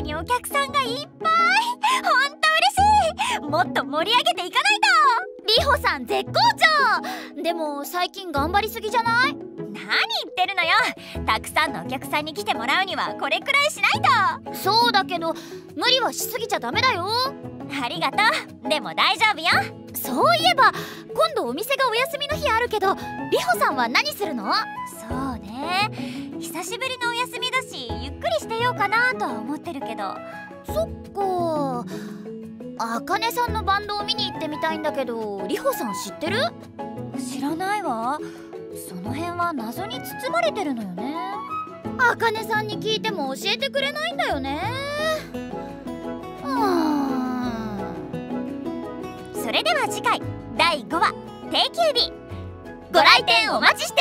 にお客さんがいっぱいほんと嬉しいもっと盛り上げていかないと。りほさん絶好調。でも最近頑張りすぎじゃない？何言ってるのよたくさんのお客さんに来てもらうにはこれくらいしないと。そうだけど無理はしすぎちゃダメだよ。ありがとうでも大丈夫よ。そういえば今度お店がお休みの日あるけどりほさんは何するの？そうね。久しぶりのお休みだしゆっくりようかなとは思ってるけど。そっか。あかねさんのバンドを見に行ってみたいんだけどりほさん知ってる？知らないわ。その辺は謎に包まれてるのよね。あかねさんに聞いても教えてくれないんだよね。それでは次回第5話定休日。ご来店お待ちして